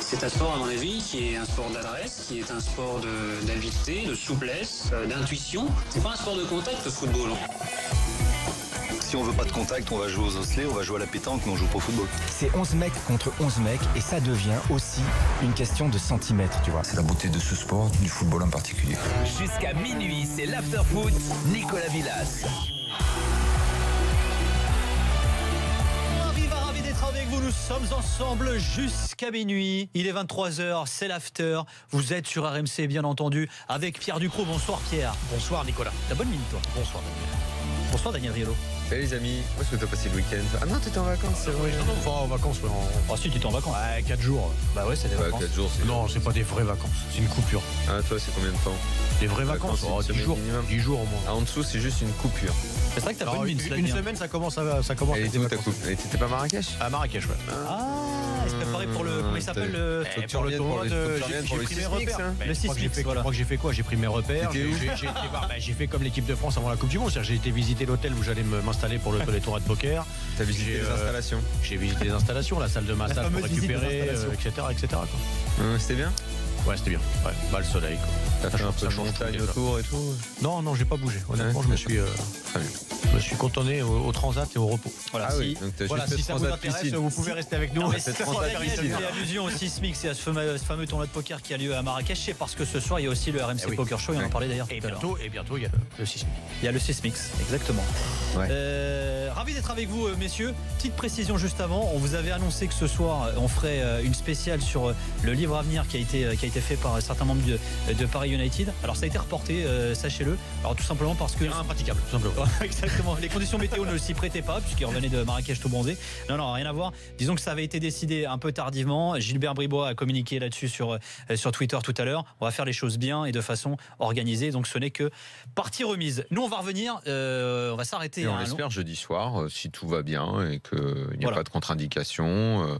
C'est un sport, à mon avis, qui est un sport d'adresse, qui est un sport de- d'habileté, de, souplesse, euh, d'intuition. C'est pas un sport de contact, le football. Si on veut pas de contact, on va jouer aux osselets, on va jouer à la pétanque, mais on joue pas au football. C'est 11 mecs contre 11 mecs et ça devient aussi une question de centimètres, tu vois. C'est la beauté de ce sport, du football en particulier. Jusqu'à minuit, c'est l'after-foot. Nicolas Villas. Nous sommes ensemble jusqu'à minuit. Il est 23h, c'est l'after. Vous êtes sur RMC, bien entendu, avec Pierre Ducrot. Bonsoir, Pierre. Bonsoir Nicolas. T'as bonne mine, toi. Bonsoir Bonsoir, Daniel Riolo. Salut les amis, où est-ce que t'as passé le week-end? Ah non, t'étais en vacances, c'est vrai. Non, non, enfin, en vacances, ouais, en... Ensuite, tu t'es en vacances. Ouais, 4 jours. Bah ouais, c'est des vacances. 4 jours, c'est. Non, c'est pas des vraies vacances, c'est une coupure. Ah, toi, c'est combien de temps? Des vraies vacances, Vacances, oh, une 10 semaine jours, minimum. 10 jours au moins. Ah, en dessous, c'est juste une coupure. C'est vrai que t'as Alors, bonne une, mine, cela une dit, hein. semaine, ça commence à, ça commence Elle à était où ta coupe? Elle était pas à Marrakech? À Marrakech, ouais. Ah, il se préparait pour le. Comment il s'appelle le. Tournoi de- tu j'ai- pris mes repères. hein. Le je crois que j'ai Sismix, fait- voilà. Je crois que j'ai fait quoi J'ai pris mes repères. J'ai bah, j'ai fait comme l'équipe de France avant la Coupe du Monde. C'est-à-dire, J'ai été visiter l'hôtel où j'allais m'installer pour le, les tournois de poker. T'as visité J'ai, les euh, installations J'ai visité les installations, la salle de massage pour récupérer, euh, etc. C'était bien Ouais, c'était bien. Ouais, bah, le soleil. Quoi. T'as Ça fait un change- peu de montagne autour et tout Non, non, j'ai pas bougé. Honnêtement, Ouais, je me suis, euh, je me suis cantonné au, au transat et au repos. Voilà, Ah si- donc Voilà, si ça vous transat intéresse, piscine. vous pouvez rester avec nous. Non, mais c'est fait allusion au Sismix et à ce fameux, ce fameux tournoi de poker qui a lieu à Marrakech, c'est parce que ce soir il y a aussi le RMC Eh oui. Poker Show, et on en parlait d'ailleurs Et tout à l'heure. bientôt, et bientôt, il y a le, le sismique. Il y a le Sismix, exactement. Ouais. Euh, d'être avec vous, euh, messieurs. Petite précision juste avant, on vous avait annoncé que ce soir, euh, on ferait euh, une spéciale sur le livre à venir qui a été, qui a été fait par certains membres de, de Paris United. Alors ça a été reporté, euh, sachez-le. Alors tout simplement parce que... Impraticable, tout simplement. Exactement. Les conditions météo ne s'y prêtaient pas puisqu'il revenait de Marrakech tout bronzé. Non, non, rien à voir. Disons que ça avait été décidé un peu tardivement. Gilbert Bribois a communiqué là-dessus sur, sur Twitter tout à l'heure. On va faire les choses bien et de façon organisée. Donc ce n'est que partie remise. Nous, on va revenir. euh, on va s'arrêter. On l'espère jeudi soir, si tout va bien et qu'il n'y a Voilà. pas de contre-indication. euh,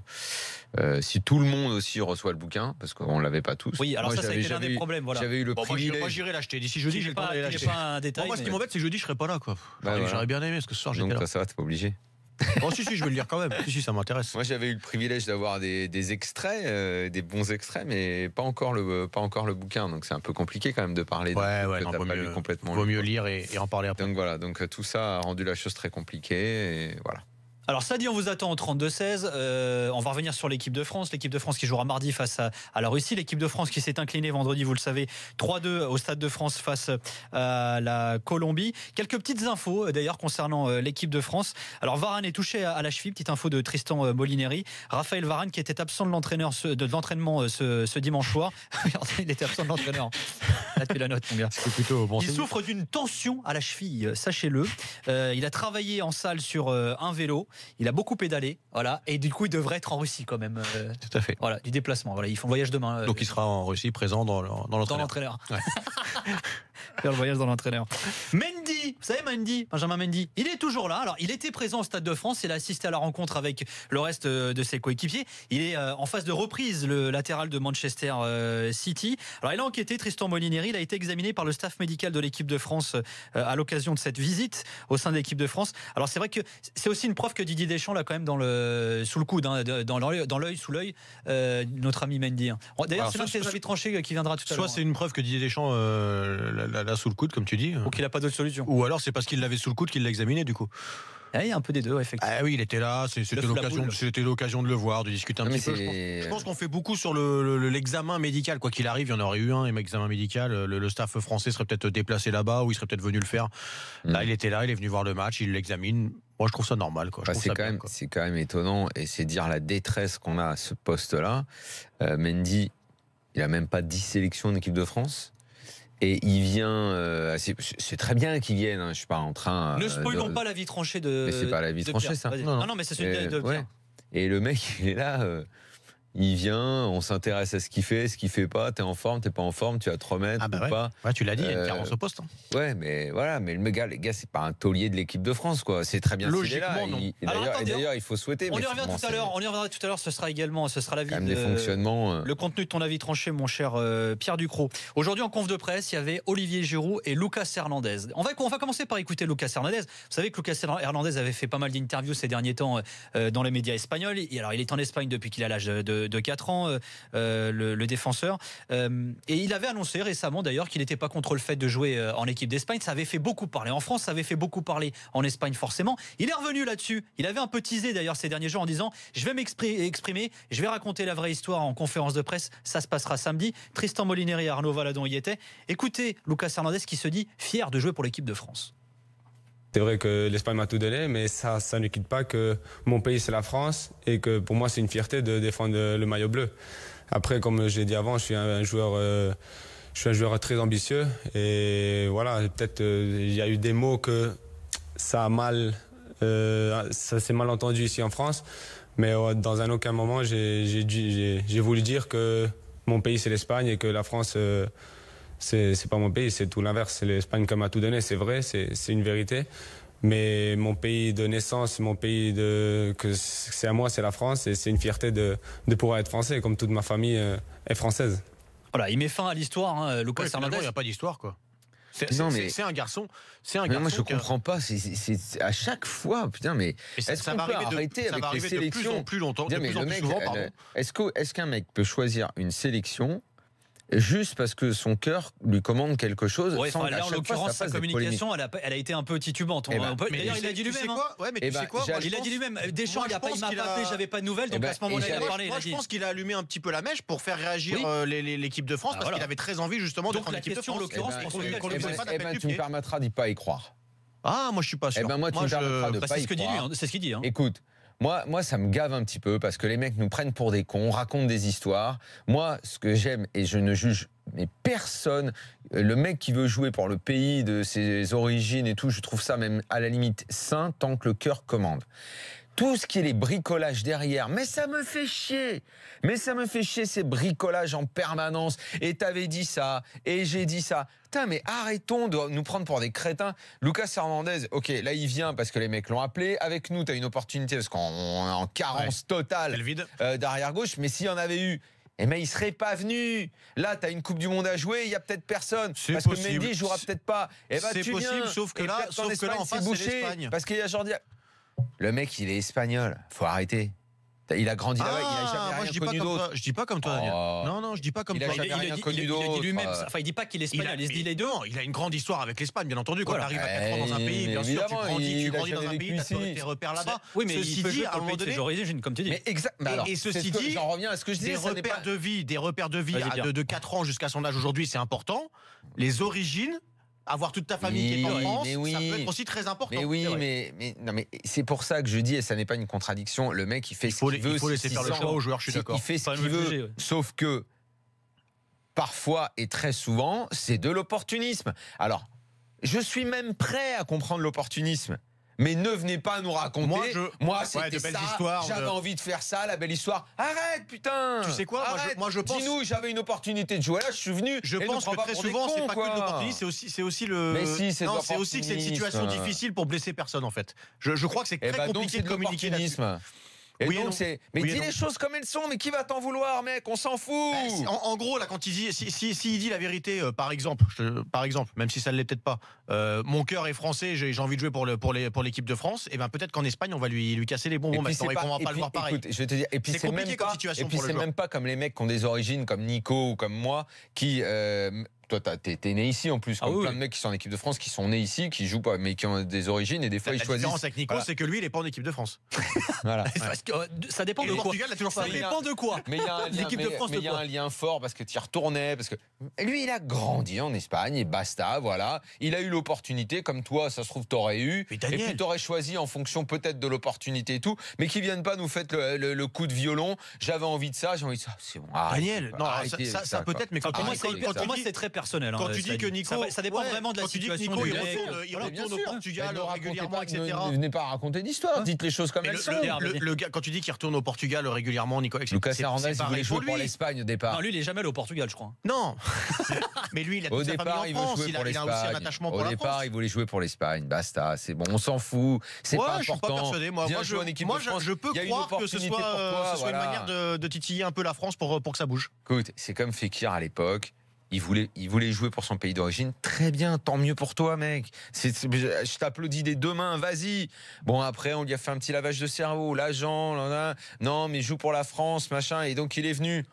euh, si tout le monde aussi reçoit le bouquin, parce qu'on ne l'avait pas tous. Oui, alors Moi, ça, ça a été l'un des j'avais eu- problèmes. Voilà. J'avais eu le Bon, moi, j'irai- privilège. moi, j'irai l'acheter. D'ici jeudi, vais pas, pas un détail. Bon, moi, ce qui m'embête, c'est que jeudi, je serai pas là. Quoi. Bah, J'aurais voilà. bien aimé, parce que ce soir, j'étais Donc là. toi, ça va, t'es pas obligé. Bon, si, si, je vais le lire quand même. Si, si, ça m'intéresse. Moi, j'avais eu le privilège d'avoir des, des extraits, euh, des bons extraits, mais pas encore le, pas encore le bouquin. Donc c'est un peu compliqué quand même de parler. Ouais, ouais, non, vaut mieux, complètement. vaut mieux lire et, et en parler après. Donc voilà, donc euh, tout ça a rendu la chose très compliquée. Et voilà. Alors ça dit, on vous attend au 32-16. Euh, on va revenir sur l'équipe de France. L'équipe de France qui jouera mardi face à, à la Russie. L'équipe de France qui s'est inclinée vendredi, vous le savez, 3-2 au Stade de France face à la Colombie. Quelques petites infos euh, d'ailleurs concernant euh, l'équipe de France. Alors Varane est touché à, à la cheville. Petite info de Tristan euh, Molineri. Raphaël Varane qui était absent de l'entraîneur ce- de l'entraînement euh, ce, ce dimanche soir. Regardez, il était absent de l'entraîneur. Là, tu la note, mon gars. C'est plutôt bon. Il souffre d'une tension à la cheville, euh, sachez-le. Euh, il a travaillé en salle sur euh, un vélo. Il a beaucoup pédalé, voilà. Et du coup, il devrait être en Russie quand même. euh, Tout à fait. voilà, du déplacement. Voilà, ils font le voyage demain. euh, Donc, il sera en Russie présent dans, le- dans dans l'entraîneur. l'entraîneur. Ouais. Faire le voyage dans l'entraîneur. Mendy, vous savez Mendy, Benjamin Mendy, il est toujours là. Alors, il était présent au Stade de France. Il a assisté à la rencontre avec le reste euh, de ses coéquipiers. Il est euh, en phase de reprise, le latéral de Manchester euh, City. Alors, il a enquêté, Tristan Molineri. Il a été examiné par le staff médical de l'équipe de France euh, à l'occasion de cette visite au sein de l'équipe de France. Alors, c'est vrai que c'est aussi une preuve que Didier Deschamps l'a quand même dans le, sous le coude, hein, dans l'œil, dans l'œil, sous l'œil, euh, notre ami Mendy. hein. D'ailleurs, c'est l'un de ses avis tranchés qui viendra tout à l'heure. Soit c'est une preuve que Didier Deschamps euh, l'a sous le coude, comme tu dis. Ou qu'il n'a pas d'autre solution. Ou alors c'est parce qu'il l'avait sous le coude qu'il l'a examiné, du coup. Ah, Il y a un peu des deux, effectivement. Ah oui, il était là, c'était l'occasion, boule. c'était l'occasion de le voir, de discuter un Non, petit peu. Je pense, qu'on fait beaucoup sur le- le- l'examen médical, quoi qu'il arrive, il y en aurait eu un, un examen médical. Le, le staff français serait peut-être déplacé là-bas, ou il serait peut-être venu le faire. Là, Mm. il était là, il est venu voir le match, il l'examine. Moi, je trouve ça normal, quoi. Bah, c'est quand, même- quand étonnant et c'est dire la détresse qu'on a à ce poste-là. Euh, Mendy, il a même pas 10 sélections d'équipe de France. Et il vient. euh, c'est- très bien qu'il vienne. hein, je suis pas en train. Ne euh, spoilons de- pas la vie tranchée de. Mais c'est pas la vie tranchée, ça. Non, non. Non, mais c'est celui Euh, de, de ouais. Et le mec, il est là. Il vient, on s'intéresse à ce qu'il fait, ce qu'il fait pas, t'es en forme, t'es pas en forme, tu vas te remettre Ah bah ou ouais. pas. Ouais, tu l'as dit, il y a une Euh, carence au poste. hein. Ouais, mais voilà, mais le gars, les gars, c'est pas un taulier de l'équipe de France, quoi. C'est très bien. Logiquement, non. D'ailleurs- d'ailleurs, il faut souhaiter. On mais y revient tout à l'heure. On y reviendra tout à l'heure. Ce sera également, ce sera l'avis même des de- fonctionnements. euh, Le contenu de ton avis tranché, mon cher euh, Pierre Ducrot. Aujourd'hui, en conf de presse, il y avait Olivier Giroud et Lucas Hernandez. On va, on va commencer par écouter Lucas Hernandez. Vous savez que Lucas Hernandez avait fait pas mal d'interviews ces derniers temps euh, dans les médias espagnols. Et alors, il est en Espagne depuis qu'il a l'âge de, de 4 ans, euh, euh, le, défenseur. Euh, et il avait annoncé récemment, d'ailleurs, qu'il n'était pas contre le fait de jouer en équipe d'Espagne. Ça avait fait beaucoup parler en France, ça avait fait beaucoup parler en Espagne, forcément. Il est revenu là-dessus. Il avait un peu teasé, d'ailleurs, ces derniers jours en disant Je vais m'exprimer, exprimer, je vais raconter la vraie histoire en conférence de presse. Ça se passera samedi. Tristan Molineri et Arnaud Valadon y étaient. Écoutez Lucas Hernandez qui se dit fier de jouer pour l'équipe de France. C'est vrai que l'Espagne m'a tout donné, mais ça, ça ne quitte pas que mon pays c'est la France et que pour moi c'est une fierté de défendre le maillot bleu. Après, comme je l'ai dit avant, je suis un joueur, euh, je suis un joueur très ambitieux et voilà, peut-être euh, il y a eu des mots que ça a mal, euh, ça s'est mal entendu ici en France, mais dans un aucun moment j'ai j'ai j'ai- j'ai voulu dire que mon pays c'est l'Espagne et que la France c'est pas mon pays, c'est tout l'inverse. C'est l'Espagne qui m'a tout donné, c'est vrai, c'est une vérité. Mais mon pays de naissance, mon pays de que c'est à moi, c'est la France, et c'est une fierté de, de pouvoir être français, comme toute ma famille euh, est française. Voilà, il met fin à l'histoire, hein, Lucas Ouais, il n'y a pas d'histoire, quoi. C'est Non, c'est- mais- c'est un garçon. C'est un mais garçon. moi, je a- comprends pas. C'est à chaque fois, putain, mais est-ce ça qu'on va peut arriver de, arrêter ça avec va les arriver de plus sélections en plus longtemps, de Bien, mais plus en le plus mec, souvent, pardon. Est-ce qu'au- est-ce qu'un mec peut choisir une sélection juste parce que son cœur lui commande quelque chose Ouais, sans enfin, là, en l'occurrence, sa communication, elle a, elle a été un peu titubante. Eh ben, D'ailleurs, il a dit lui-même. hein. Ouais, mais Eh ben, sais quoi j'ai- Moi, je Il a dit lui-même. Deschamps, Moi, il m'a pas appelé, j'avais pas de nouvelles. Eh Donc ben, à ce moment-là, il a parlé. Moi, je pense qu'il a allumé un petit peu la mèche pour faire réagir Oui. euh, l'équipe de France Ah, parce voilà. qu'il avait très envie justement de prendre l'équipe de en France. l'occurrence, ben, ben, tu me permettras d'y pas y croire. Ah, moi je suis pas sûr. Eh ben, moi, tu me permettras de Bah, pas y croire. c'est ce qu'il dit. hein. Écoute, moi, moi, ça me gave un petit peu parce que les mecs nous prennent pour des cons, racontent des histoires. Moi, ce que j'aime, et je ne juge mais personne, euh, le mec qui veut jouer pour le pays de ses origines et tout, je trouve ça même à la limite sain tant que le cœur commande. Tout ce qui est les bricolages derrière, mais ça me fait chier. Mais ça me fait chier ces bricolages en permanence. Et t'avais dit ça, et j'ai dit ça. Putain, mais arrêtons de nous prendre pour des crétins. Lucas Hernandez, ok, là il vient parce que les mecs l'ont appelé. Avec nous, t'as une opportunité parce qu'on est en carence C'est totale euh, d'arrière gauche. Mais s'il y en avait eu, eh ben, il serait pas venu. Là, t'as une Coupe du Monde à jouer, il y a peut-être personne. C'est Parce possible. que Mendy jouera peut-être pas. Eh ben, c'est tu possible, viens. sauf que Et là- sauf que là, en face, c'est. Parce qu'il y a Jordi. Le mec, il est espagnol. Faut arrêter. Il a grandi là-bas, il a Ah, jamais moi rien je dis connu d'autre. Je dis pas comme toi, Daniel. Oh. Non, non, je dis pas comme Il a toi. Il, jamais il- rien il- connu il- il- il dit lui-même, euh. enfin il dit pas qu'il est Il a, espagnol, il se dit les deux. il a une grande histoire avec l'Espagne, bien entendu. Quand Voilà. tu arrives à 4 ans dans un Eh, pays, bien sûr, tu grandis, il tu a grandis dans un pays, tu as tes repères là-bas. Oui, mais Ceci il dit, à un moment donné, comme tu dis. Mais exact. mais Et- ceci dit, j'en reviens à ce que je des disais. ça n'est repères de vie, des repères de vie de 4 ans jusqu'à son âge aujourd'hui, c'est important. Les origines, avoir toute ta famille qui est en Oui, France, mais oui. ça peut être aussi très important. Mais oui, mais, mais, non, mais c'est pour ça que je dis, et ça n'est pas une contradiction, le mec, il fait il ce qu'il veut. il faut laisser faire le choix aux joueurs, je suis d'accord. Il fait ce qu'il veut, juger, ouais. sauf que parfois et très souvent, c'est de l'opportunisme. Alors, je suis même prêt à comprendre l'opportunisme. Mais ne venez pas nous raconter. Moi, je- moi ouais, c'était belles ça. J'avais de- envie de faire ça, la belle histoire. Arrête, putain. Tu sais quoi, moi, je- moi, je pense- Dis-nous, j'avais une opportunité de jouer là, je suis venu. Je et pense que très souvent, c'est pas que l'opportunisme, c'est aussi, c'est aussi le. Mais si, c'est non, c'est aussi que c'est une situation difficile pour blesser personne en fait. Je, je crois que c'est Eh très donc compliqué c'est de de communiquer là-dessus. Et Oui donc c'est. Mais Oui dis les choses comme elles sont. Mais qui va t'en vouloir, mec? On s'en fout. Bah, en, en gros, là, quand il dit, si, si, s'il dit la vérité, euh, par exemple, je- par exemple, même si ça ne l'est peut-être pas, euh, mon cœur est français, j'ai, envie de jouer pour, le, pour, les, pour l'équipe de France, et ben peut-être qu'en Espagne, on va lui, lui casser les bonbons et qu'on va pas le voir pareil. écoute, je vais te dire, et puis C'est compliqué même comme pas, situation et puis c'est même pas comme les mecs qui ont des origines comme Nico ou comme moi, qui, euh, toi, t'as- t'es, t'es né ici en plus, Ah comme oui, plein oui. de mecs qui sont en équipe de France, qui sont nés ici, qui jouent pas, mais qui ont des origines et des fois la ils choisissent. différence avec Nico, Voilà. c'est que lui, il est pas en équipe de France. Voilà. Parce que, euh, Ça dépend Et de le quoi. Portugal l'a toujours Ça dépend de quoi. Mais il y a un lien, L'équipe de mais- France mais de il y a quoi un lien fort parce que tu y retournais, parce que lui, il a grandi en Espagne et basta, voilà. Il a eu l'opportunité, comme toi, ça se trouve, t'aurais eu. Mais et puis t'aurais choisi en fonction peut-être de l'opportunité et tout, mais qui viennent pas nous faire le, le- le coup de violon. J'avais envie de ça, j'ai envie de ça. C'est bon. arrêtez, Daniel, non, Arrêtez ça, peut-être, mais quand, Pour moi, tu c'est dis- quand personnel. hein, Quand tu dis que. Nico, Ça, dépend ouais, vraiment de la quand tu dis que situation Nico, il retourne, il retourne au. Portugal régulièrement, etc. Ne, ne venez pas raconter d'histoire. Dites les choses comme Mais elles le- sont. le- gars, quand tu dis qu'il retourne au Portugal régulièrement, Nicolas, c'est- Lucas Hernandez, il voulait jouer pour l'Espagne au départ. Non, lui, il est jamais allé au Portugal, je crois. Non, mais lui, il a Au toute sa départ, famille il en France. a, aussi un l'Espagne. attachement Au pour la départ, France. il voulait jouer pour l'Espagne. Basta, c'est bon, on s'en fout. C'est pas je suis important. pas persuadé. Moi, je, jouer en équipe moi, de je- peux croire que ce soit, euh, toi, ce soit une manière de, de titiller un peu la France pour, pour que ça bouge. Écoute, c'est comme Fekir à l'époque. Il voulait, jouer pour son pays d'origine. Très bien, tant mieux pour toi, mec. Je t'applaudis des deux mains, vas-y. Bon, après, on lui a fait un petit lavage de cerveau. L'agent, non, mais il joue pour la France, machin. Et donc, il est venu.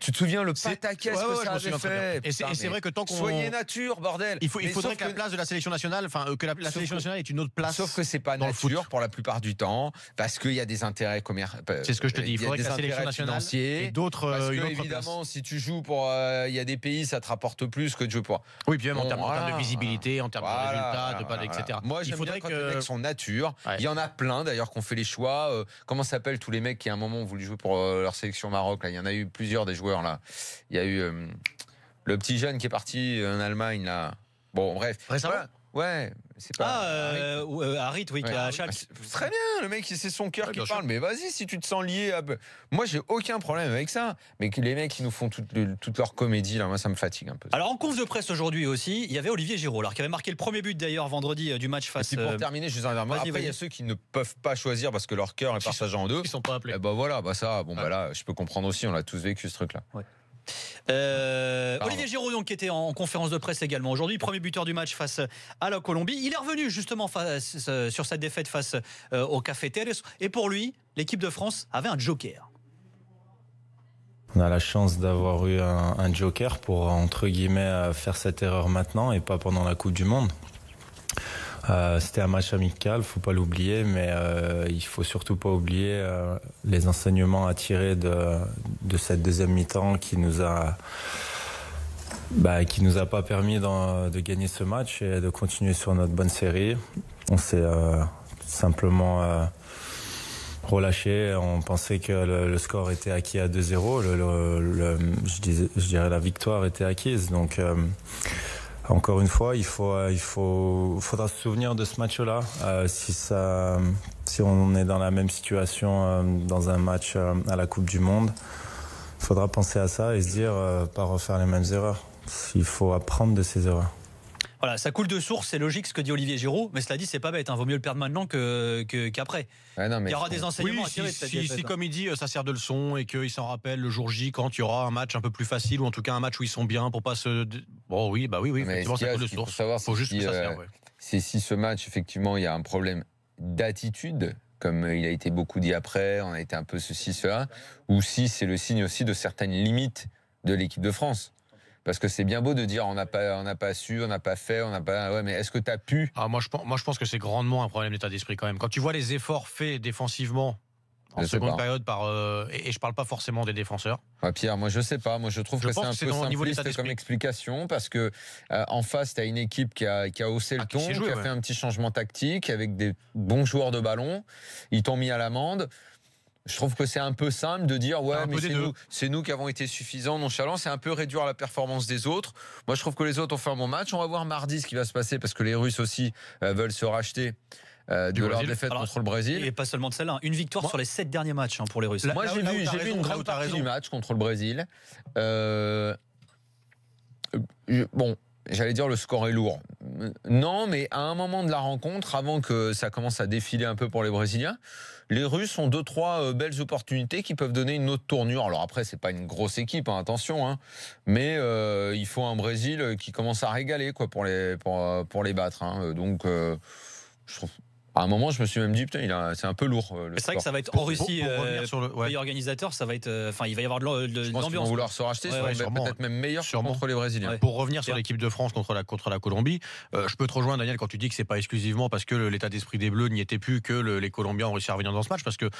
Tu te souviens le pataquès Ouais, ouais, que je ça avait fait Et c'est- vrai que tant qu'on- Soyez nature, bordel. Il, faut, il Mais faudrait que la place de la sélection nationale, enfin, euh, que la, sélection nationale ait une autre place. Sauf que c'est pas nature pour la plupart du temps, parce qu'il y a des intérêts commerciaux. C'est ce que je te dis. Il faudrait que des la sélection intérêts nationale financiers. et d'autres, Parce euh, que, place. évidemment, si tu joues pour, euh, il y a des pays, ça te rapporte plus que de jouer pour. Oui, puis même en termes, de visibilité, en termes de résultats, de pas, etc. Moi, j'aime bien quand que les mecs sont nature. Ouais. Il y en a plein d'ailleurs qui ont fait les choix. Euh, comment s'appellent tous les mecs qui à un moment ont voulu jouer pour euh, leur sélection Maroc là? Il y en a eu plusieurs des joueurs là. Il y a eu euh, le petit jeune qui est parti en Allemagne là. Bon, bref. Récemment Voilà. Ouais, c'est pas. Ah, euh, euh, Harit, oui, qui Ouais. à Ah, Schalke. Très bien, le mec, c'est son cœur Ouais, qui parle. Mais vas-y, si tu te sens lié à. Moi, j'ai aucun problème avec ça. Mais que les mecs, qui nous font toute, toute leur comédie, là, moi, ça me fatigue un peu. Alors en conf de presse aujourd'hui aussi, il y avait Olivier Giroud, alors qui avait marqué le premier but d'ailleurs vendredi euh, du match Et face. puis pour euh, terminer, je vais en après, il y a ceux qui ne peuvent pas choisir parce que leur cœur est partagé en deux. Ils sont pas appelés. Eh ben voilà, bah ça, bon, Ouais. bah là, je peux comprendre aussi, on l'a tous vécu ce truc-là. Euh. Olivier Giroud donc, qui était en conférence de presse également aujourd'hui, premier buteur du match face à la Colombie. Il est revenu justement face, euh, sur cette défaite face euh, au Cafeteros. Et pour lui, l'équipe de France avait un joker. On a la chance d'avoir eu un, un joker pour, entre guillemets, euh, faire cette erreur maintenant et pas pendant la Coupe du Monde. Euh, C'était un match amical, faut pas l'oublier, mais euh, il faut surtout pas oublier euh, les enseignements à tirer de, cette deuxième mi-temps qui nous a bah, qui nous a pas permis de gagner ce match et de continuer sur notre bonne série. On s'est euh, simplement relâché. On pensait que le, score était acquis à 2-0. Le, le- le- je, je dirais la victoire était acquise. Donc, encore une fois, il faut, euh, il faut, faudra se souvenir de ce match-là. Euh, si ça, si on est dans la même situation euh, dans un match euh, à la Coupe du Monde, il faudra penser à ça et se dire euh, pas refaire les mêmes erreurs. Il faut apprendre de ces erreurs. Voilà, ça coule de source, c'est logique ce que dit Olivier Giroud, mais cela dit, c'est pas bête. hein. Vaut mieux le perdre maintenant que- que- qu'après. Ouais, mais il y aura des Oui, enseignements à si, tirer de cette si- défaite, si, hein. comme il dit, euh, ça sert de leçon et qu'il s'en rappelle le jour J quand il y aura un match un peu plus facile ou en tout cas un match où ils sont bien pour pas se. Bon, oui, bah oui, oui, Mais effectivement, ça a, coule de faut source. savoir, faut juste que ça euh, serve. ouais. c'est si ce match, effectivement, il y a un problème d'attitude, comme il a été beaucoup dit après, on a été un peu ceci, cela, ou si c'est le signe aussi de certaines limites de l'équipe de France. Parce que c'est bien beau de dire on n'a pas, on n'a pas su, on n'a pas fait, on n'a pas. Ouais, mais est-ce que tu as pu Ah, moi, je pense, moi, je pense que c'est grandement un problème d'état d'esprit quand même. Quand tu vois les efforts faits défensivement en Je seconde période par. euh, et, et je parle pas forcément des défenseurs. Ah, Pierre, moi je sais pas. Moi je trouve Je que c'est un que peu simpliste comme explication parce que euh, en face tu as une équipe qui a, qui a haussé le Ah, ton, qui a ouais. fait un petit changement tactique avec des bons joueurs de ballon. Ils t'ont mis à l'amende. Je trouve que c'est un peu simple de dire ouais mais c'est nous, c'est nous qui avons été suffisants, nonchalants. C'est un peu réduire la performance des autres. Moi je trouve que les autres ont fait un bon match. On va voir mardi ce qui va se passer parce que les Russes aussi euh, veulent se racheter euh, de leur défaite Alors, contre le Brésil. Et pas seulement de celle-là, hein. une victoire Moi- sur les sept derniers matchs hein, pour les Russes. Là- Moi, j'ai vu, j'ai vu une grande partie du match contre le Brésil. Euh, je- bon, j'allais dire le score est lourd. Non, mais à un moment de la rencontre, avant que ça commence à défiler un peu pour les Brésiliens, les Russes ont deux trois euh, belles opportunités qui peuvent donner une autre tournure. Alors après, c'est pas une grosse équipe, hein, attention, hein, mais euh, il faut un Brésil qui commence à régaler quoi pour les pour, euh, pour les battre. hein. Donc, je trouve. À un moment, je me suis même dit, putain, il a- c'est un peu lourd. euh, C'est vrai que ça va être en Russie, pour- pour revenir euh, sur le- ouais. pays organisateur, ça va être, euh, enfin, il va y avoir de pense qu'ils vont l'ambiance. vouloir se racheter, Ouais, ça ouais, va sûrement. peut-être même meilleur Sûrement. contre les Brésiliens. Ouais. Pour revenir sur l'équipe de France contre la, contre la Colombie, euh, je peux te rejoindre, Daniel, quand tu dis que c'est pas exclusivement parce que l'état d'esprit des Bleus n'y était plus que le- les Colombiens ont réussi à revenir dans ce match, parce que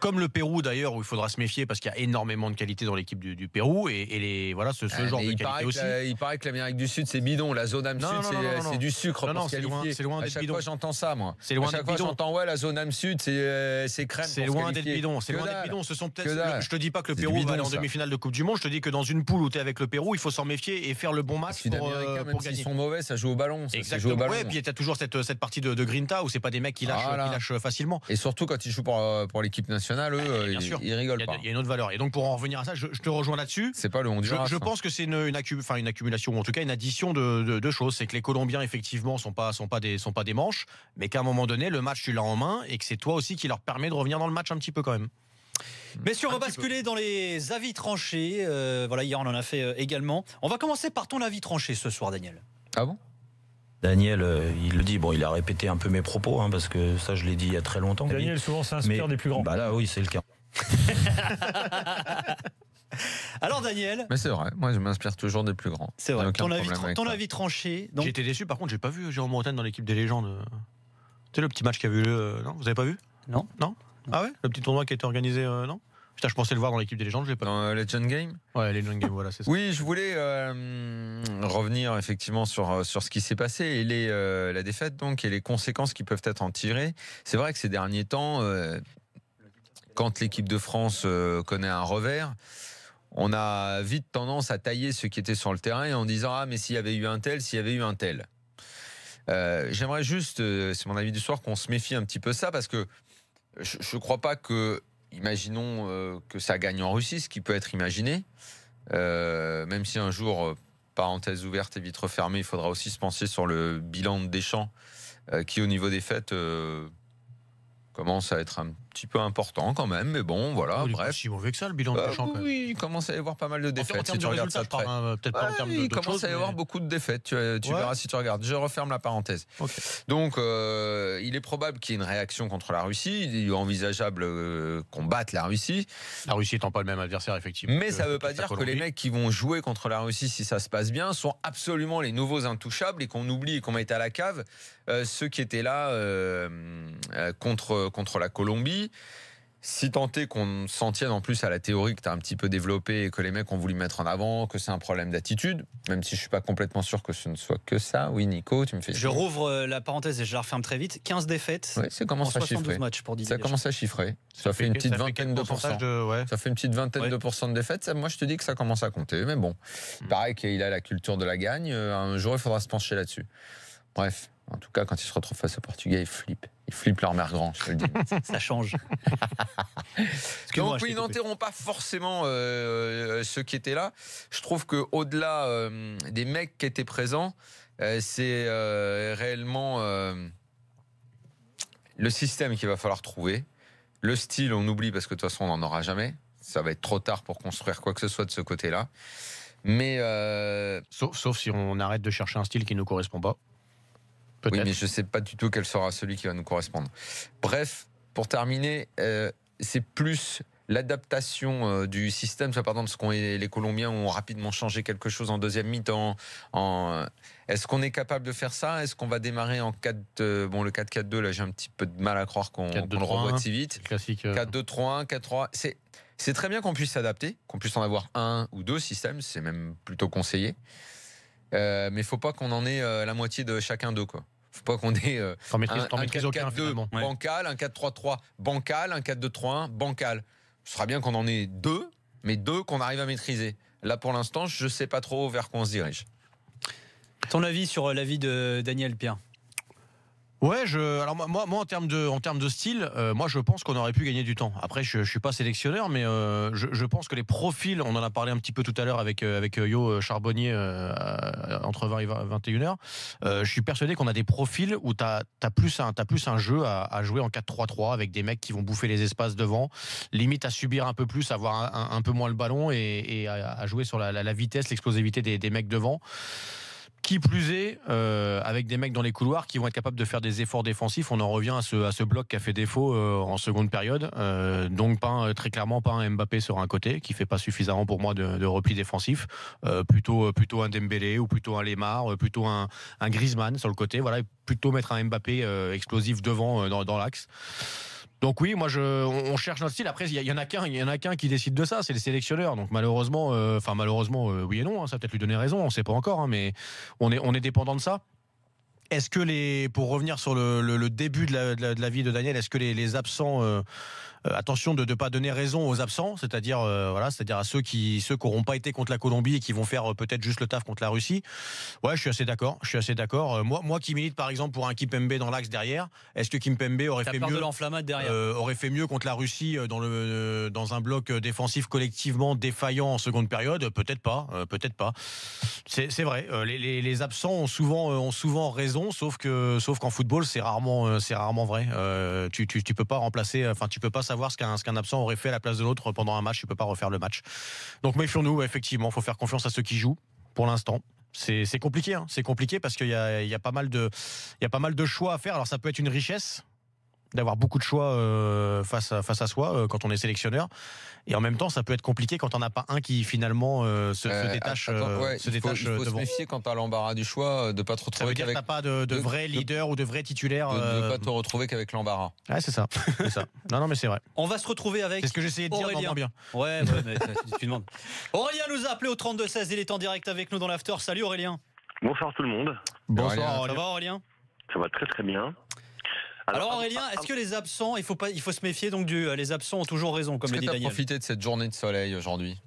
comme le Pérou d'ailleurs, où il faudra se méfier parce qu'il y a énormément de qualité dans l'équipe du, du Pérou et, et les voilà ce, ce Ah, genre de qualité aussi. la- il paraît que l'Amérique du Sud c'est bidon, la zone âme Non, sud c'est non. du sucre Non, pour non, c'est loin- qualifier. c'est loin d'être bidon. j'entends ça moi. C'est loin d'être bidon. j'entends ouais la zone âme sud c'est euh, crème. C'est loin d'être bidon, c'est loin d'être bidon. Ce sont peut-être. Je te dis pas que le Pérou va aller en demi-finale de Coupe du Monde. Je te dis que dans une poule où tu es avec le Pérou, il faut s'en méfier et faire le bon Les match pour, euh, pour gagner. sont mauvais, ça joue au ballon. Exactement. et puis tu as toujours cette, cette partie de, Grinta où c'est pas des mecs qui lâchent, facilement. Et surtout quand ils jouent pour, euh, pour l'équipe nationale, eux, euh, bien ils, sûr. ils Il rigolent a, pas. il y a une autre valeur. Et donc pour en revenir à ça, je, je te rejoins là-dessus. C'est pas le Je, Honduras. je hein. pense que c'est une, une, accu- enfin, une accumulation ou en tout cas une addition de, de- de choses. C'est que les Colombiens effectivement sont pas sont pas des sont pas des manches, mais qu'à un moment donné le match tu l'as en main et que c'est toi aussi qui leur permet de revenir dans le match un petit peu quand même. Messieurs, on va Un petit basculer dans les avis tranchés. Euh, voilà, hier on en a fait euh, également. On va commencer par ton avis tranché ce soir, Daniel. Ah bon? Daniel, euh, il le dit, bon, il a répété un peu mes propos, hein, parce que ça, je l'ai dit il y a très longtemps. Daniel souvent s'inspire Mais- des plus grands. Bah là, oui, c'est le cas. Alors, Daniel, Mais c'est vrai, moi je m'inspire toujours des plus grands. c'est vrai, ton avis, ton avis tranché. Donc, J'ai été déçu. Par contre, j'ai pas vu Jérôme Bretagne dans l'équipe des légendes. Tu sais le petit match qui a eu lieu, euh, non? Vous avez pas vu? Non? Non. Ah ouais? Le petit tournoi qui a été organisé, euh, non? Putain, je pensais le voir dans l'équipe des légendes, je l'ai pas. Dans euh, Legend Game vu. Ouais, les Legend Games, voilà, c'est ça. Oui, je voulais euh, revenir effectivement sur, euh, sur ce qui s'est passé et les, euh, la défaite donc et les conséquences qui peuvent être en tirées. C'est vrai que ces derniers temps, quand l'équipe de France connaît un revers, on a vite tendance à tailler ceux qui étaient sur le terrain en disant ah mais s'il y avait eu un tel, s'il y avait eu un tel. J'aimerais juste, c'est mon avis du soir, qu'on se méfie un petit peu ça parce que je ne crois pas que, imaginons euh, que ça gagne en Russie, ce qui peut être imaginé, euh, même si un jour, euh, parenthèse ouverte et vitre fermée, il faudra aussi se pencher sur le bilan de Deschamps, euh, qui au niveau des fêtes commence à être un petit peu important quand même, mais bon, voilà, Oh, il est pas bref. si mauvais que ça, le bilan de Bah, Deschamps, oui, il commence à y avoir pas mal de en défaites. si de tu regardes ça près. hein, peut-être pas en termes de il commence à y avoir beaucoup de défaites. Tu, tu Ouais. verras si tu regardes. Je referme la parenthèse. Donc, euh, il est probable qu'il y ait une réaction contre la Russie. Il est envisageable euh, qu'on batte la Russie. La Russie étant pas le même adversaire, effectivement. Mais que- ça ne veut pas dire que les mecs qui vont jouer contre la Russie, si ça se passe bien, sont absolument les nouveaux intouchables et qu'on oublie et qu'on mette à la cave euh, ceux qui étaient là euh, euh, contre, contre la Colombie. Si tant est qu'on s'en tienne en plus à la théorie que tu as un petit peu développée et que les mecs ont voulu mettre en avant, que c'est un problème d'attitude, même si je suis pas complètement sûr que ce ne soit que ça. Oui, Nico, tu me fais je rouvre euh, la parenthèse et je la referme très vite. 15 défaites Ouais, ça en commence à 72 chiffrer. matchs pour Didier Ça commence à chiffrer. Ça, fait une petite vingtaine de pourcents. de- ouais. Ça fait une petite vingtaine Ouais. de pourcents de défaites. Ça, moi, je te dis que ça commence à compter. Mais bon, il Hmm. paraît qu'il a la culture de la gagne. Euh, Un jour, il faudra se pencher là-dessus. Bref, en tout cas, quand il se retrouve face aux Portugais, il flippe. Il flippe leur mère grand, je te le dis. Ça change. Donc je oui, n'enterrons pas forcément euh, ceux qui étaient là. Je trouve que au-delà euh, des mecs qui étaient présents, euh, c'est euh, réellement euh, le système qu'il va falloir trouver. Le style, on oublie parce que de toute façon, on n'en aura jamais. Ça va être trop tard pour construire quoi que ce soit de ce côté-là. Mais euh, Sauf, sauf si on arrête de chercher un style qui ne nous correspond pas. Oui, mais je ne sais pas du tout quel sera celui qui va nous correspondre. Bref, pour terminer, euh, c'est plus l'adaptation euh, du système. Ça, par exemple, ce qu'ont les Colombiens ont rapidement changé quelque chose en deuxième mi-temps. En, euh, Est-ce qu'on est capable de faire ça? Est-ce qu'on va démarrer en 4 euh, Bon, le 4-4-2, là, j'ai un petit peu de mal à croire qu'on 4-2-3-1. qu'on le revoit si vite. Classique. euh, 4-2-3-1, 4-3. C'est, c'est très bien qu'on puisse s'adapter, qu'on puisse en avoir un ou deux systèmes, c'est même plutôt conseillé. Euh, mais il faut pas qu'on en ait euh, la moitié de chacun d'eux. Quoi. faut pas qu'on ait euh, un, t'en un maîtrises aucun 4-4-2 finalement. Ouais. bancal, un 4-3-3 bancal, un 4-2-3-1 bancal. Ce sera bien qu'on en ait deux, mais deux qu'on arrive à maîtriser. Là, pour l'instant, je ne sais pas trop vers quoi on se dirige. Ton avis sur euh, l'avis de Daniel Pierre? Ouais, alors moi, moi, en termes de, en termes de style, euh, moi je pense qu'on aurait pu gagner du temps. Après, je, je suis pas sélectionneur, mais euh, je, pense que les profils, on en a parlé un petit peu tout à l'heure avec euh, avec Yo Charbonnier entre 20 et 21 h je suis persuadé qu'on a des profils où tu as, plus un, plus un jeu à, jouer en 4-3-3 avec des mecs qui vont bouffer les espaces devant, limite à subir un peu plus, avoir un, peu moins le ballon et, à, jouer sur la, vitesse, l'explosivité des mecs devant. Qui plus est, euh, avec des mecs dans les couloirs qui vont être capables de faire des efforts défensifs, on en revient à ce, bloc qui a fait défaut euh, en seconde période. Euh, donc pas très clairement pas un Mbappé sur un côté qui fait pas suffisamment pour moi de, repli défensif. Plutôt un Dembélé ou plutôt un Lemar, plutôt un, un Griezmann sur le côté. Voilà, plutôt mettre un Mbappé explosif devant dans l'axe. Donc oui, moi je, on cherche notre style. Après, il y, en a qu'un, il y en a qu'un qui décide de ça, c'est les sélectionneurs. Donc malheureusement, euh, enfin malheureusement, euh, oui et non, hein, ça peut-être lui donner raison, on sait pas encore, hein, mais on est, on est dépendant de ça. Est-ce que les, pour revenir sur le, le- le début de la, de la- vie de Daniel, est-ce que les, absents, euh, attention de ne pas donner raison aux absents, c'est-à-dire euh, voilà, c'est-à-dire à ceux qui, ceux qui n'auront pas été contre la Colombie et qui vont faire euh, peut-être juste le taf contre la Russie. Ouais, je suis assez d'accord. Je suis assez d'accord. Euh, moi, moi qui milite par exemple pour un Kimpembe dans l'axe derrière, est-ce que Kimpembe aurait fait mieux de derrière. euh, aurait fait mieux contre la Russie euh, dans, le, euh, dans un bloc euh, défensif collectivement défaillant en seconde période? Peut-être pas, euh, peut-être pas. C'est vrai, euh, les, les- les absents ont souvent, euh, ont souvent raison, sauf que sauf qu'en football, c'est rarement, euh, c'est rarement vrai. Euh, tu, tu, tu peux pas remplacer, enfin, tu peux pas savoir ce qu'un ce qu'un absent aurait fait à la place de l'autre pendant un match, tu peux pas refaire le match. Donc méfions-nous, effectivement, faut faire confiance à ceux qui jouent pour l'instant. C'est compliqué, hein. c'est compliqué parce qu'il y a pas mal de choix à faire. Alors ça peut être une richesse d'avoir beaucoup de choix euh, face, à, face à soi euh, quand on est sélectionneur. Et en même temps, ça peut être compliqué quand on n'a pas un qui finalement euh, se, se détache, attends, ouais, se il faut, détache il faut se méfier quand t'as l'embarras du choix, de pas te Ça retrouver veut dire que qu'avec t'as pas de, de de- vrais de- leaders ou de vrais titulaires. de, euh, pas te retrouver qu'avec l'embarras. Ouais, c'est ça. c'est ça. Non, non, mais c'est vrai. On va se retrouver avec. C'est ce que j'essayais de dire, Aurélien. bien. Ouais, ouais, mais tu demandes. Aurélien nous a appelé au 32-16, il est en direct avec nous dans l'after. Salut Aurélien. Bonsoir tout le monde. Bonsoir. Ça va Aurélien? Ça va très très bien. Alors, Aurélien, ah, est-ce que les absents, il faut pas, il faut se méfier donc du, les absents ont toujours raison, comme Est-ce le que dit Daniel. profité de cette journée de soleil aujourd'hui?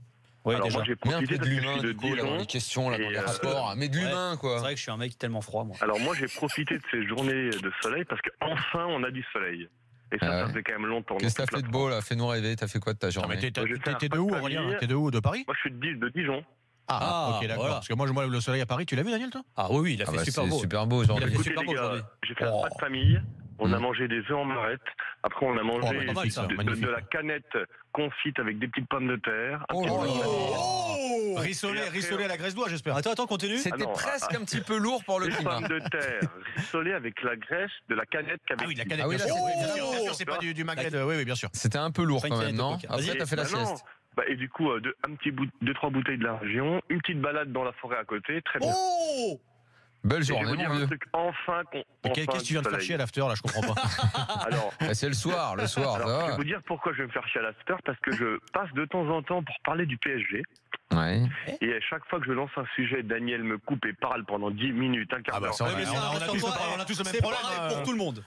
Oui, Alors déjà. moi j'ai Mets un profité peu de l'humain de du coup, là, dans Dijon. les questions, là, dans les euh, rapports. Mais de ouais. l'humain, C'est quoi. vrai que je suis un mec tellement froid, moi. Alors moi j'ai profité de ces journées de soleil parce qu'enfin on a du soleil. Et ça, Ah ça fait quand même longtemps. Qu'est-ce que t'as fait de beau, là? Fais-nous rêver. T'as fait quoi de ta journée? T'es- de où, Aurélien? T'es de où De Paris? Moi je suis de, Di- de Dijon. ah, Ah, ok, d'accord. voilà. Parce que moi, je vois le soleil à Paris. Tu l'as vu, Daniel, toi? Ah oui, oui, il a Ah fait bah, super C'est beau. super beau aujourd'hui. j'ai fait un Oh. repas de famille. On a Mm. mangé des œufs en marette. Après on a mangé Oh, bah, mal, ça, de- de, magnifique. de la canette confite avec des petites pommes de terre. Oh. Oh Rissolé, à la graisse d'oie, j'espère. Attends, attends, continue. C'était Ah presque ah, un petit peu lourd pour le Des climat. pommes de terre rissolées avec la graisse de la canette qu'avec Ah oui, la canette, Ah oui, Oh bien sûr, c'est pas du, du magret Oui, oui, bien sûr. C'était un peu lourd quand même, non. Après, Vas-y. t'as fait la sieste. Bah, et du coup, euh, deux, un petit bout, deux trois bouteilles de la région, une petite balade dans la forêt à côté, très bien. Oh Belle Et je vais vous journée, dire mon un vieux. truc, enfin qu'on. Mais Qu'est-ce enfin que tu viens de faire chier à l'after, là Je comprends pas. Alors, Bah, C'est le soir, le soir, alors, ça je vais va. vous dire pourquoi je vais me faire chier à l'after, parce que je passe de temps en temps pour parler du PSG. Ouais. Et à chaque fois que je lance un sujet, Daniel me coupe et parle pendant 10 minutes, un quart Ah bah, d'heure. on a- tous le- on a tous le même problème, euh. pour tout le monde.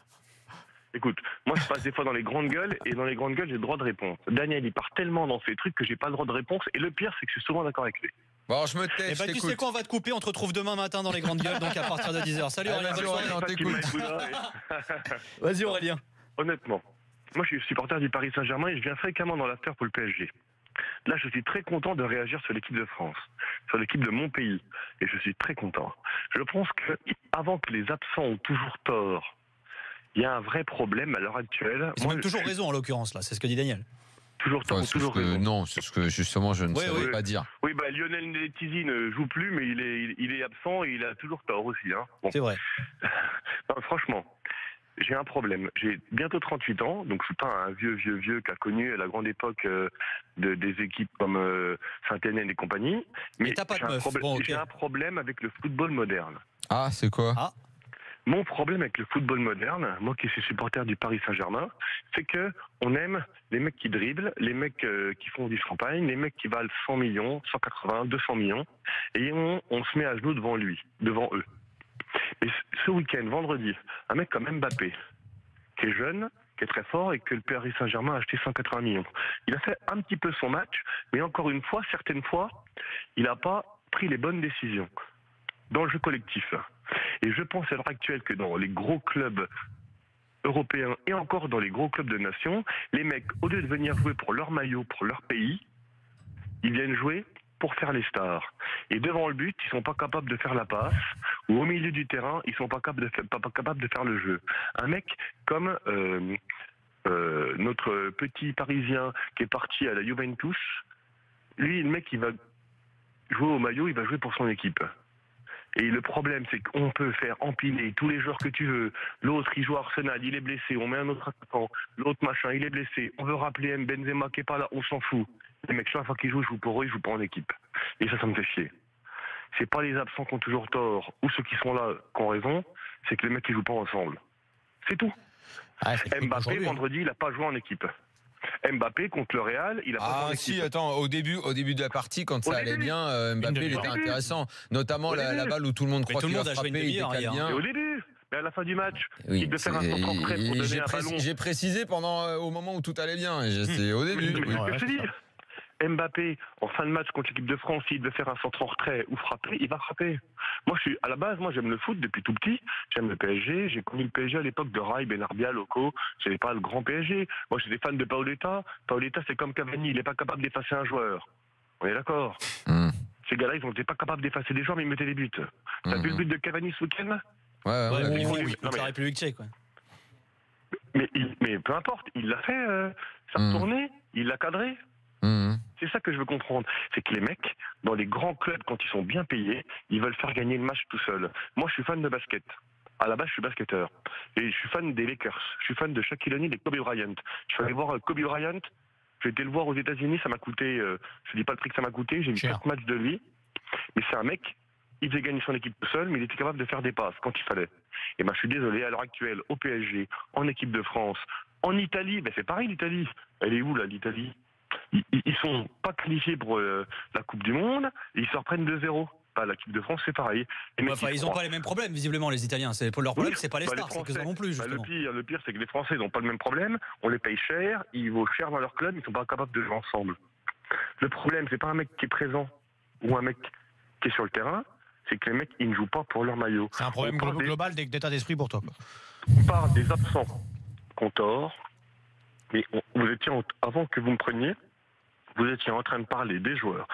Écoute, moi je passe des fois dans les grandes gueules, et dans les grandes gueules, j'ai le droit de réponse. Daniel, il part tellement dans ces trucs que j'ai pas le droit de réponse, et le pire, c'est que je suis souvent d'accord avec lui. Bon, je me Eh tais, je ben, tu sais quoi, on va te couper. On te retrouve demain matin dans les grandes gueules, donc à partir de 10h. Salut Ah, Aurélien, vas-y, bonne soirée. Aurélien, on Vas-y Aurélien. Honnêtement, moi je suis supporter du Paris Saint-Germain et je viens fréquemment dans l'after pour le PSG. Là, je suis très content de réagir sur l'équipe de France, sur l'équipe de mon pays, et je suis très content. Je pense que avant que les absents ont toujours tort, il y a un vrai problème à l'heure actuelle. Ils ont même toujours raison en l'occurrence là, c'est ce que dit Daniel. Toujours tort Enfin, toujours que- non, c'est ce que justement je ne Ouais, savais ouais. pas dire. Oui, bah Lionel Nettisi ne joue plus, mais il est, il, il est absent et il a toujours tort aussi. Hein. Bon. C'est vrai. Non, franchement, j'ai un problème. J'ai bientôt 38 ans, donc je suis pas un vieux, vieux, vieux qui a connu la grande époque euh, de, des équipes comme euh, Saint-Étienne et compagnie. Mais t'as pas de j'ai un, meuf. problème- Bon, ok. j'ai un problème avec le football moderne. Ah, c'est quoi? Ah. Mon problème avec le football moderne, moi qui suis supporter du Paris Saint-Germain, c'est que on aime les mecs qui dribblent, les mecs euh, qui font du champagne, les mecs qui valent 100 millions, 180, 200 millions, et on, se met à genoux devant lui, devant eux. Ce- ce week-end, vendredi, un mec comme Mbappé, qui est jeune, qui est très fort et que le Paris Saint-Germain a acheté 180 millions. Il a fait un petit peu son match, mais encore une fois, certaines fois, il n'a pas pris les bonnes décisions dans le jeu collectif. Et je pense à l'heure actuelle que dans les gros clubs européens et encore dans les gros clubs de nations, les mecs, au lieu de venir jouer pour leur maillot, pour leur pays, ils viennent jouer pour faire les stars. Et devant le but, ils sont pas capables de faire la passe, ou au milieu du terrain, ils sont pas capables de faire, le jeu. Un mec comme euh, euh, notre petit Parisien qui est parti à la Juventus, lui, le mec, il va jouer au maillot, il va jouer pour son équipe. Et le problème, c'est qu'on peut faire empiler tous les joueurs que tu veux. L'autre, il joue à Arsenal, il est blessé. On met un autre attaquant. L'autre machin, il est blessé. On veut rappeler M. Benzema qui est pas là. On s'en fout. Les mecs, chaque fois qu'ils jouent, ils jouent pour eux, ils jouent pas en équipe. Et ça, ça me fait chier. C'est pas les absents qui ont toujours tort ou ceux qui sont là qui ont raison. C'est que les mecs, ils jouent pas ensemble. C'est tout. Ah, Mbappé, hein. vendredi, il n'a pas joué en équipe. Mbappé contre le Real, il a pas Ah équipe. si, attends, au début, au début de la partie, quand Au ça allait bien, euh, Mbappé, il était intéressant. Notamment la, balle où tout le monde croit tout le qu'il a frapper, il hier. bien. Et au début, mais à la fin du match, Oui, il devait faire un centre retrait pour donner j'ai un ballon. J'ai précisé pendant, euh, au moment où tout allait bien. et je- C'est au début. Mais, mais oui. c'est ce que je te dis. Mbappé, en fin de match contre l'équipe de France, s'il devait faire un centre en retrait ou frapper, il va frapper. Moi, je suis à la base, moi, j'aime le foot depuis tout petit. J'aime le PSG. J'ai connu le PSG à l'époque de Rai, Benarbia, Loco. J'avais pas le grand PSG. Moi, j'étais fan de Paoletta. Paoletta, c'est comme Cavani. Il n'est pas capable d'effacer un joueur. On est d'accord. Hum, Ces gars-là, ils n'étaient pas capables d'effacer des joueurs, mais ils mettaient des buts. T'as hum, vu le but de Cavani ce week-end? Ouais, ouais, Ouais, ouais, mais la République tchèque. ouais. mais, mais peu importe, il l'a fait. euh, ça a Mhm. tourné, il l'a cadré. Hum, C'est ça que je veux comprendre. C'est que les mecs, dans les grands clubs, quand ils sont bien payés, ils veulent faire gagner le match tout seuls. Moi, je suis fan de basket. À la base, je suis basketteur. Et je suis fan des Lakers. Je suis fan de Shaquille O'Neal et Kobe Bryant. Je suis allé voir euh, Kobe Bryant. J'ai été le voir aux États-Unis. Ça m'a coûté, euh, je dis pas le prix que ça m'a coûté. J'ai vu quatre matchs de lui. Mais c'est un mec, il faisait gagner son équipe tout seul, mais il était capable de faire des passes quand il fallait. Et ben, je suis désolé, à l'heure actuelle, au PSG, en équipe de France, en Italie, ben, c'est pareil l'Italie. Elle est où là, l'Italie? Ils, ils- sont pas qualifiés pour euh, la Coupe du Monde et ils se reprennent 2-0. Bah, l'équipe de France, c'est pareil. Enfin, ils n'ont pas les mêmes problèmes, visiblement, les Italiens. C'est leur problème, Oui, c'est pas les bah, stars, c'est Français. ça non plus, Bah, le pire, le pire, c'est que les Français n'ont pas le même problème. On les paye cher, ils vont cher dans leur club, ils sont pas capables de jouer ensemble. Le problème, c'est pas un mec qui est présent ou un mec qui est sur le terrain, c'est que les mecs, ils ne jouent pas pour leur maillot. C'est un problème des- global d'é- d'état d'esprit pour toi. On parle des absents qu'on tord, mais on- vous étiez en- avant que vous me preniez, vous étiez en train de parler des joueurs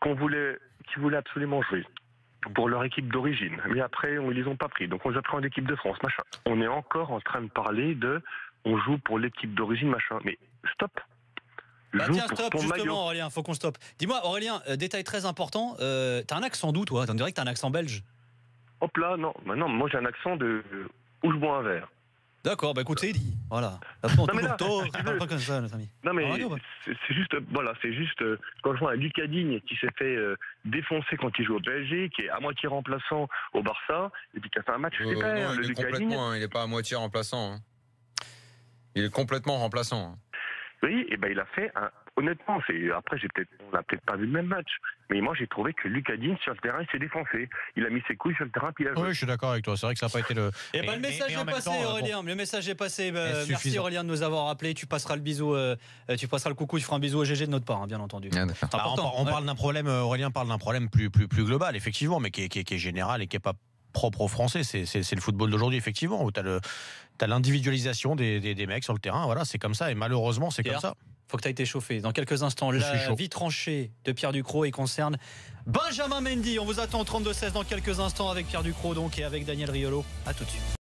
qu'on voulait, qui voulaient absolument jouer pour leur équipe d'origine, mais après on, ils les ont pas pris, donc on les a pris en équipe de France, machin. On est encore en train de parler de, on joue pour l'équipe d'origine, machin. Mais stop. Bah tiens, stop, justement, maillot. Aurélien, faut qu'on stoppe. Dis-moi, Aurélien, euh, détail très important, euh, t'as un accent d'où, toi? On dirait que t'as un accent belge? Hop là, non, bah non, moi j'ai un accent de où je bois un verre. D'accord, bah écoute, c'est dit. Voilà. Non, mais là, tôt, si veux. pas comme ça, notre ami. Non mais bah. c'est juste, voilà, c'est juste euh, quand je vois un Lucas Digne qui s'est fait euh, défoncer quand il joue au PSG, qui est à moitié remplaçant au Barça, et puis qui a fait un match Euh, super, non, le il est Lucas Digne. complètement, hein, il est pas à moitié remplaçant. hein. Il est complètement remplaçant. hein. Oui, et ben il a fait un. Honnêtement, c'est après j'ai peut-être, on n'a peut-être pas vu le même match, mais moi j'ai trouvé que Lucas Digne sur le terrain il s'est défoncé. Il a mis ses couilles sur le terrain puis il a joué. Oui, je suis d'accord avec toi. C'est vrai que ça n'a pas été le. Eh ben, le message mais en est passé, temps, euh, bon. Aurélien. Le message est passé. Bah, merci suffisant Aurélien de nous avoir appelé. Tu passeras le bisou, euh, euh, tu passeras le coucou, tu feras un bisou au GG de notre part, hein, bien entendu. Ah. Bah, on ouais. parle d'un problème, euh, Aurélien parle d'un problème plus, plus, plus global, effectivement, mais qui est, qui est- qui est général et qui n'est pas propre aux Français. C'est le football d'aujourd'hui, effectivement, où tu as l'individualisation des, des- des mecs sur le terrain. Voilà, c'est comme ça. Et malheureusement, c'est comme ça. Faut que tu aies été chauffé. Dans quelques instants, Je la vie tranchée de Pierre Ducrot et concerne Benjamin Mendy. On vous attend au 32-16 dans quelques instants avec Pierre Ducrot donc et avec Daniel Riolo. À tout de suite.